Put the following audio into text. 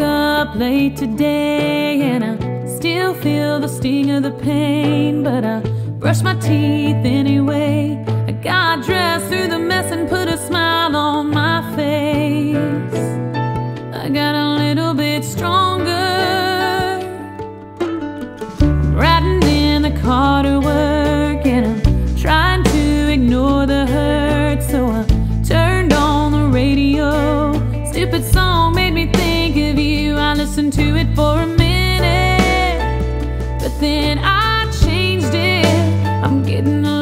up late today and I still feel the sting of the pain, but I brush my teeth anyway. I got dressed through the mess and put a smile on my face. I got a little bit stronger. I'm riding in the car to work and I'm trying to ignore the hurt, so I turned on the radio. Stupid song I'm getting a